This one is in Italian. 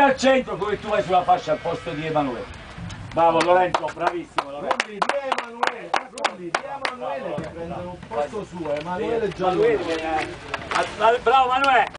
al centro come tu vai sulla fascia al posto di Emanuele. Bravo Lorenzo, bravissimo Lorenzo. Quindi di Emanuele, eh, quindi di Emanuele che prendono un posto suo, Emanuele già eh. bravo Emanuele.